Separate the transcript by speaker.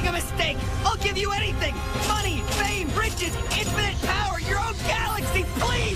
Speaker 1: making a mistake! I'll give you anything! Money, fame, riches, infinite power, your own galaxy, please!